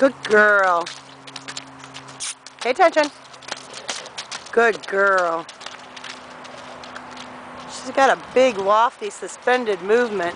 Good girl. Pay attention. Good girl. She's got a big, lofty, suspended movement.